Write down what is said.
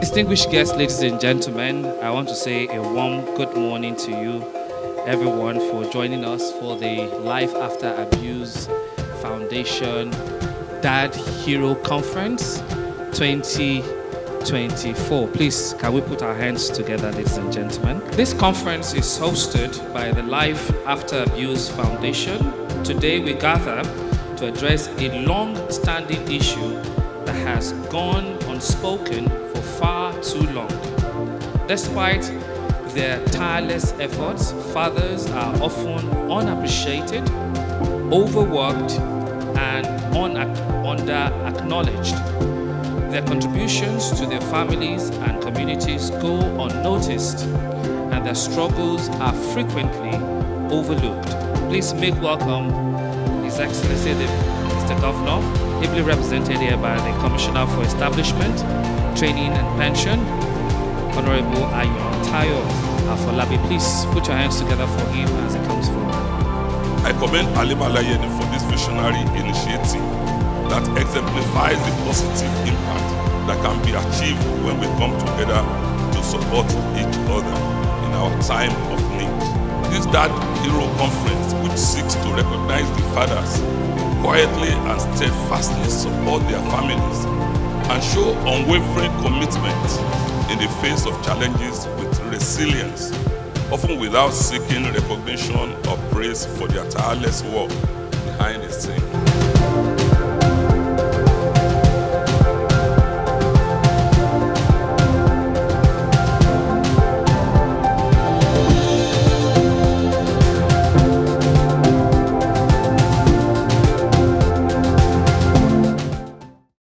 Distinguished guests, ladies and gentlemen, I want to say a warm good morning to you, everyone, for joining us for the Life After Abuse Foundation Dad Hero Conference 2024. Please, can we put our hands together, ladies and gentlemen? This conference is hosted by the Life After Abuse Foundation. Today, we gather to address a long standing issue that has gone unspoken for far too long. Despite their tireless efforts, fathers are often unappreciated, overworked, and under acknowledged. Their contributions to their families and communities go unnoticed, and their struggles are frequently overlooked. Please make welcome His Excellency the Mr. Governor, ably represented here by the Commissioner for Establishment, Training and Pension, Honorable Ayon Tayo Afolabi. Please put your hands together for him as he comes forward. I commend Ali Malayeni for this visionary initiative that exemplifies the positive impact that can be achieved when we come together to support each other in our time of need. This Dad Hero Conference, which seeks to recognize the fathers quietly and steadfastly support their families and show unwavering commitment in the face of challenges with resilience, often without seeking recognition or praise for their tireless work behind the scene.